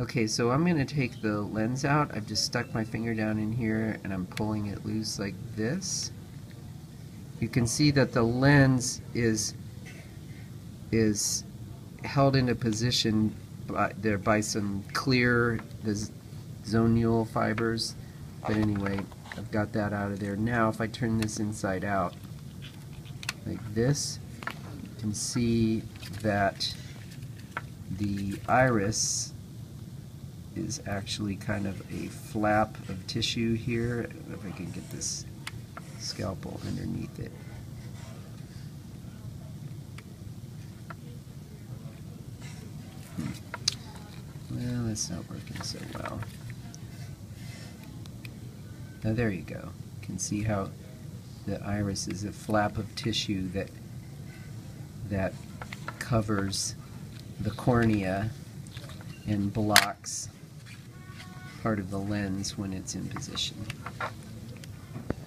Okay, so I'm going to take the lens out. I've just stuck my finger down in here and I'm pulling it loose like this. You can see that the lens is is held into position by, there by some clear the zonule fibers. But anyway, I've got that out of there. Now if I turn this inside out like this, you can see that the iris is actually kind of a flap of tissue here. if I can get this scalpel underneath it. Hmm. Well, that's not working so well. Now there you go. You can see how the iris is a flap of tissue that that covers the cornea and blocks part of the lens when it's in position.